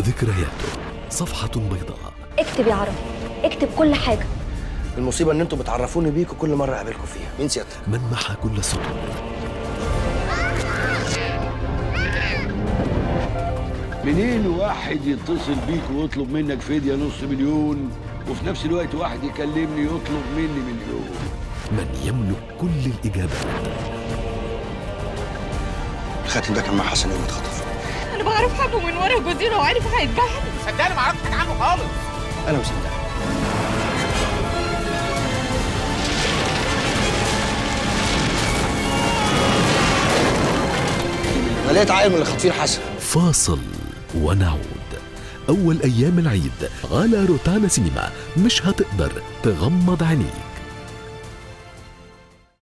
ذكرياته. صفحة بيضاء. اكتب يا عربي. اكتب كل حاجة. المصيبة إن أنتوا بتعرفوني بيكوا كل مرة اقابلكم فيها. مين سيادتك؟ من محى كل سطور منين واحد يتصل بيك ويطلب منك فدية نص مليون وفي نفس الوقت واحد يكلمني يطلب مني مليون؟ من يملك كل الإجابات. الخاتم ده كان مع حسن يوم اتخطف بعرف حبه من ورا جوزي لو عارف هيتجحد صدقني ما أعرفش حاجة عنه خالص. أنا مصدق. أنا لقيت عيل من اللي خاطفين حسن. فاصل ونعود. أول أيام العيد على روتانا سينما. مش هتقدر تغمض عينيك.